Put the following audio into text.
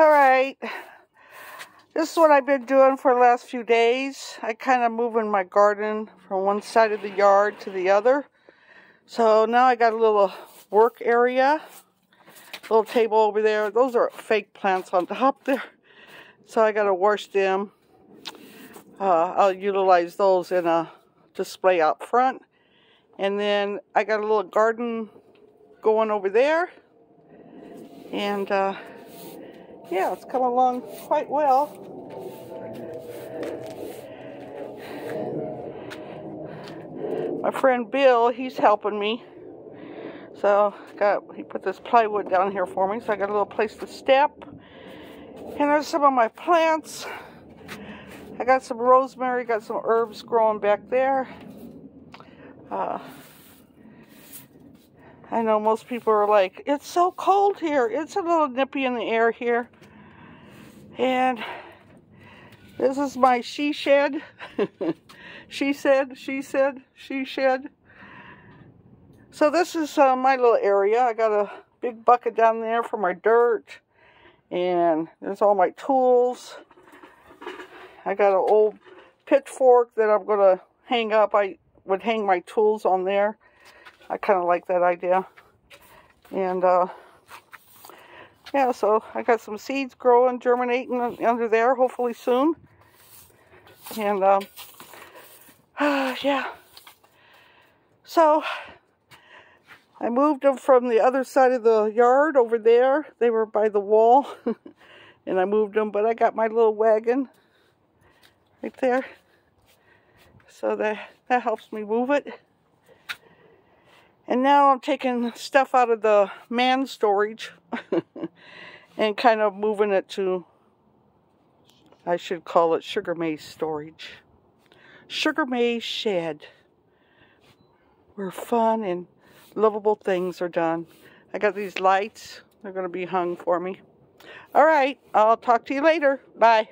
Alright, this is what I've been doing for the last few days. I kind of moving my garden from one side of the yard to the other. So now I got a little work area, little table over there. Those are fake plants on top there. So I got to wash them. Uh, I'll utilize those in a display out front. And then I got a little garden going over there. And uh, yeah, it's come along quite well. My friend Bill, he's helping me. So got he put this plywood down here for me, so I got a little place to step. And there's some of my plants. I got some rosemary, got some herbs growing back there. Uh, I know most people are like, it's so cold here. It's a little nippy in the air here. And this is my she shed. she said, she said, she shed. So this is uh, my little area. I got a big bucket down there for my dirt. And there's all my tools. I got an old pitchfork that I'm going to hang up. I would hang my tools on there. I kind of like that idea. And, uh, yeah, so I got some seeds growing, germinating under there, hopefully soon. And, um, uh, yeah. So, I moved them from the other side of the yard over there. They were by the wall. and I moved them, but I got my little wagon right there. So that, that helps me move it. And now I'm taking stuff out of the man storage and kind of moving it to, I should call it Sugar Maze storage. Sugar Maze shed. Where fun and lovable things are done. I got these lights. They're going to be hung for me. All right. I'll talk to you later. Bye.